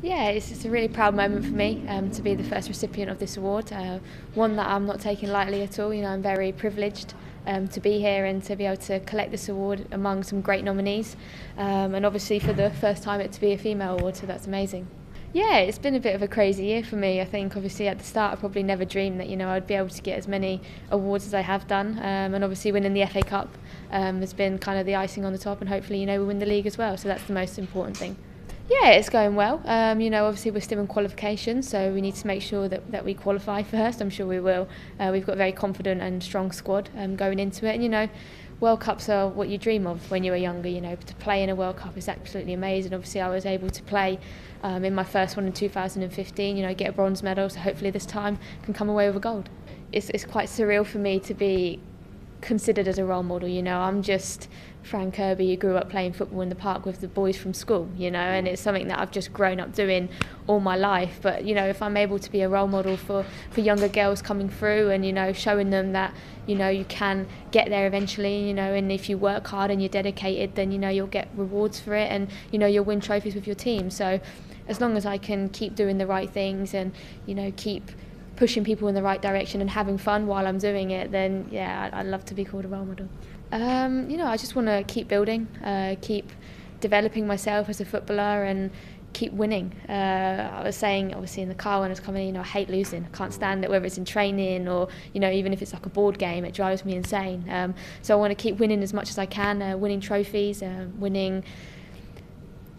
Yeah, it's, it's a really proud moment for me um, to be the first recipient of this award. Uh, one that I'm not taking lightly at all. You know, I'm very privileged um, to be here and to be able to collect this award among some great nominees, um, and obviously for the first time it to be a female award. So that's amazing. Yeah, it's been a bit of a crazy year for me. I think obviously at the start I probably never dreamed that you know I'd be able to get as many awards as I have done, um, and obviously winning the FA Cup um, has been kind of the icing on the top, and hopefully you know we win the league as well. So that's the most important thing. Yeah, it's going well. Um, you know, obviously we're still in qualification, so we need to make sure that, that we qualify first. I'm sure we will. Uh, we've got a very confident and strong squad um, going into it. And, you know, World Cups are what you dream of when you were younger. You know, to play in a World Cup is absolutely amazing. Obviously, I was able to play um, in my first one in 2015, you know, get a bronze medal. So hopefully this time can come away with a gold. It's, it's quite surreal for me to be considered as a role model. You know, I'm just Fran Kirby who grew up playing football in the park with the boys from school. You know, and mm. it's something that I've just grown up doing all my life. But you know, if I'm able to be a role model for for younger girls coming through, and you know, showing them that you know you can get there eventually. You know, and if you work hard and you're dedicated, then you know you'll get rewards for it, and you know you'll win trophies with your team. So, as long as I can keep doing the right things and you know keep pushing people in the right direction and having fun while I'm doing it, then yeah, I'd, love to be called a role model. Um, you know, I just want to keep building, uh, keep developing myself as a footballer, and keep winning. Uh, I was saying, obviously, in the car when I was coming, you know, I hate losing. I can't stand it, whether it's in training or, you know, even if it's like a board game, it drives me insane. Um, so I want to keep winning as much as I can, uh, winning trophies, uh, winning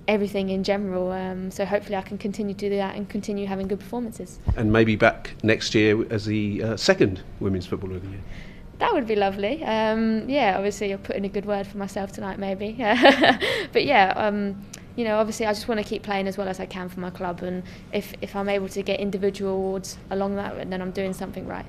everything in general. Um, so hopefully I can continue to do that and continue having good performances. And maybe back next year as the uh, second Women's Footballer of the Year. That would be lovely. Um, yeah, obviously I'll put in a good word for myself tonight, maybe. but yeah, um, you know, obviously I just want to keep playing as well as I can for my club, and if if I'm able to get individual awards along that, then I'm doing something right.